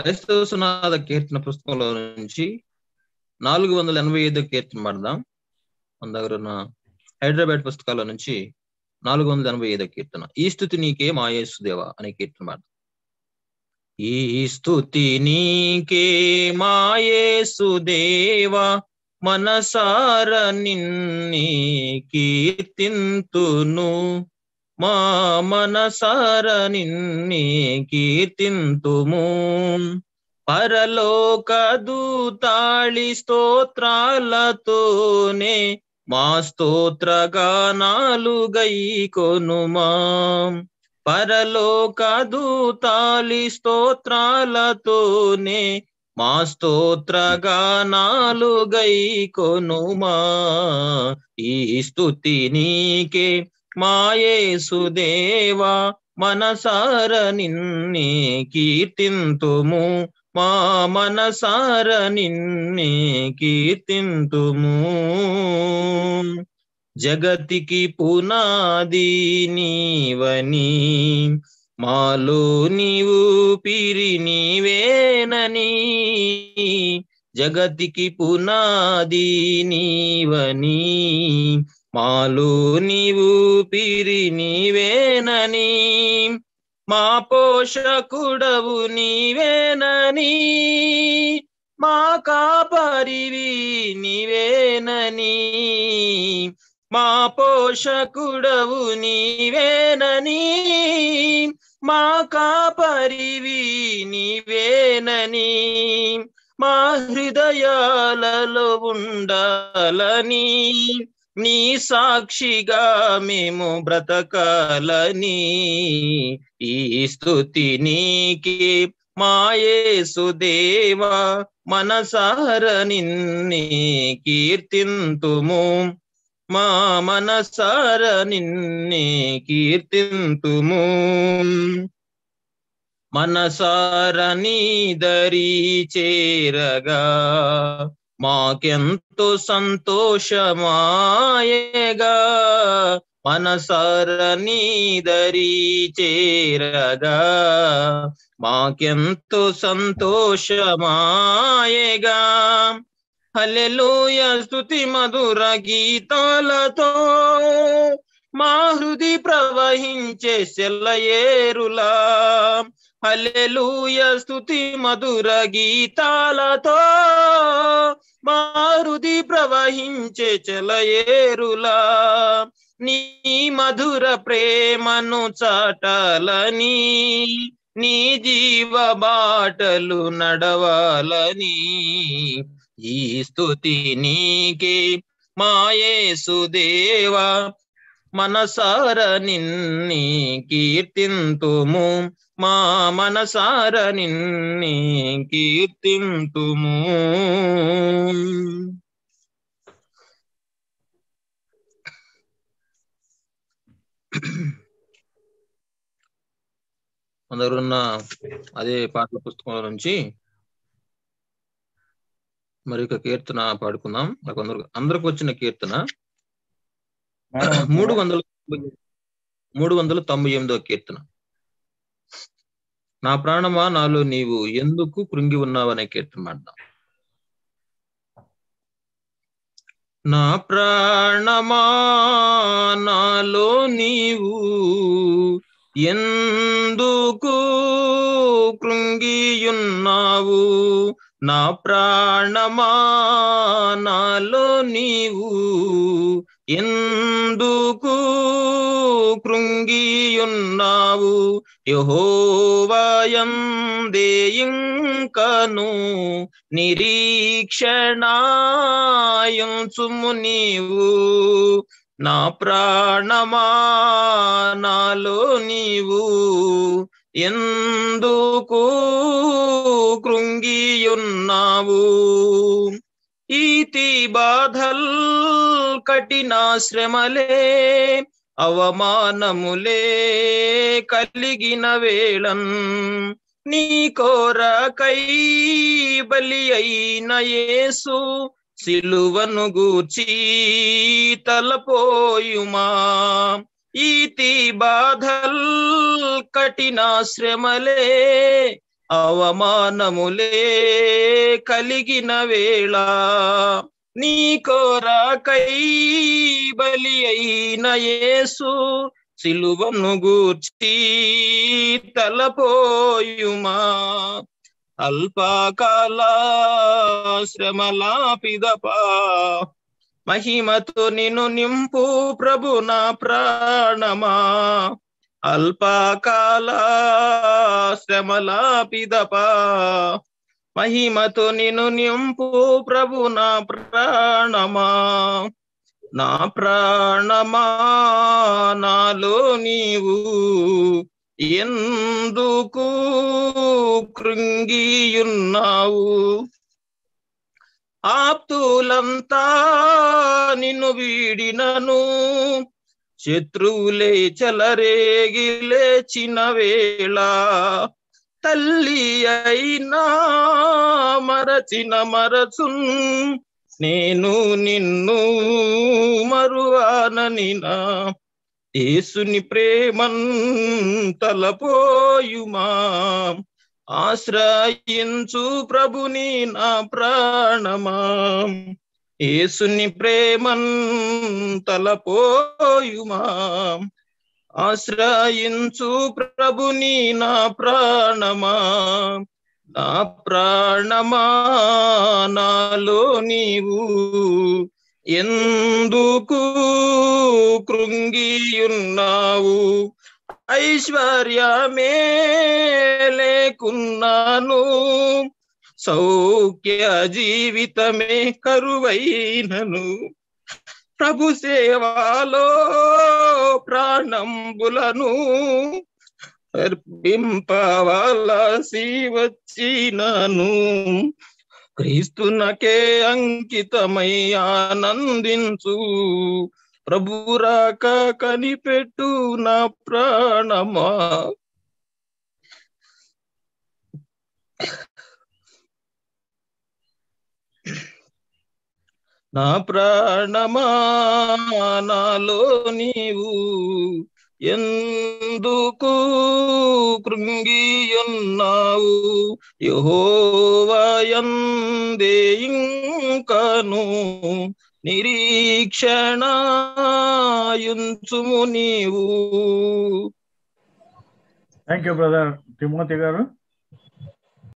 క్రైస్తవ సునాద కీర్తన పుస్తకంలో నుంచి నాలుగు వందల ఎనభై ఐదు కీర్తన పడదాం. మన దగ్గర ఉన్న హైదరాబాద్ పుస్తకాల నుంచి నాలుగు వందల ఎనభై ఐదో కీర్తన. ఈ స్థుతి నీకే మాయేసుదేవా అనే కీర్తన పడదాం. ఈ స్థుతి నీకే మాయేసుదేవా మనసార నిన్ని కీర్తింతును. మా మనసార నిన్ని కీర్తింతుము. పరలోక దూతాళి స్తోత్రాలతోనే మా స్తోత్ర గానాలు గై కొనుమా. పరలోక దూతాళి స్తోత్రాలతోనే మా స్తోత్ర గానాలు గై కొనుమా. ఈ స్థుతి నీకే మాయేసుదేవా మనసార నిన్నే కీర్తింతుము. మా మనసార నిన్నే కీర్తింతుము. జగతికి పునాది నీవని మాలో నీవు పిరి నీవేనని. జగతికి పునాది నీవని మాలో నీవు పిరి నీవేనని మా పోషకుడవు నీవేనని మా కాపరివి నీవేనని మా పోషకుడవు నీవేనని మా కాపరివి నీవేనని మా హృదయాలలో ఉండాలని నీ సాక్షిగా మేము బ్రతకాలని ఈ స్థుతి నీకే. మాయేసుదేవా మనసార నిన్నే కీర్తింతుము. మా మనసార నిన్నే కీర్తింతుము. మనసార నీ దరి చేరగా మాకెంతో సంతోషమాయగా మనసార నీదరి చేరగా. మాకెంతో సంతోషమాయగా. హల్లెలూయ స్తుతి మధుర గీతాలతో మా హృది ప్రవహించే సెల్లయేరులా హల్లెలూయ స్తుతి మధుర గీతాలతో మారుది ప్రవహించే చెలయేరులా నీ మధుర ప్రేమను చాటాలని నీ జీవ బాటలు నడవాలని ఈ స్థుతి నీకే మాయేసుదేవా మనసార నిన్ని కీర్తింతుము. మా మనసార నిన్ని కీర్తింతుము. అందరున్న ఉన్న అదే పాటల పుస్తకం నుంచి మరి ఒక కీర్తన పాడుకుందాం. నాకు అందరు అందరికి వచ్చిన కీర్తన. మూడు వందల మూడు వందల తొంభై ఎనిమిదో కీర్తన. నా ప్రాణమా నాలో నీవు ఎందుకు కృంగి ఉన్నావనే కీర్తన పాడదాం. నా ప్రాణమా నాలో నీవు ఎందుకు కృంగియున్నావు నా ప్రాణమా నాలో నీవు ఎందుకు కృంగియున్నావు? యహోవాయం దేయింకను నిరీక్షణాయం సుము నీవు. నా ప్రాణమా నాలో నీవు. ఎందుకు కృంగియున్నావు? ఈతి బాధల్ కఠినాశ్రమలే అవమానములే కలిగిన వేళన్ నీ కోరకై బలి అయిన యేసు సిలువను గూర్చి తలపోయుమా. ఈతి బాధల్ కఠినాశ్రమలే అవమానములే కలిగిన వేళ నీ కోరాకై బలి అయిన యేసు సిలువను గూర్చి తలపోయుమా. అల్పకాల శ్రమలాపిదపా మహిమతో నిన్ను నింపు ప్రభు నా ప్రాణమా. అల్పకాల శ్రమలా పిదపా మహిమతో నిన్ను నింపు ప్రభు నా ప్రాణమా. నా ప్రాణమా నాలో నీవు ఎందుకు కృంగియున్నావు? ఆప్తులంతా నిన్ను వీడినను శత్రువులే చలరేగి లేచిన వేళ తల్లి అయినా మరచిన మరచున్ నేను నిన్ను మరువాననినా. యేసుని ప్రేమన్ తలపోయుమా? ఆశ్రయించు ప్రభుని నా ప్రాణమా? ఏసుని ప్రేమన్ తలపోయుమా? ఆశ్రయించు ప్రభుని నా ప్రాణమా? నా ప్రాణమా నాలో నీవు ఎందుకు కృంగియున్నావు? ఐశ్వర్యమే లేకున్నాను. సౌఖ్య జీవితమే కరువైనను. ప్రభు సేవాలో ప్రాణంబులను అర్పింపవలసి వచ్చినను. క్రీస్తునకే అంకితమై ఆనందించు. ప్రభురాక కనిపెట్టు నా ప్రాణమా. నా ప్రాణమా నాలో నీవు ఎందుకు కృంగియున్నావు? యహోవయందే ఇంకను నిరీక్షణయుంచుము నీవు. థ్యాంక్ యూ బ్రదర్ తిమోతి గారు.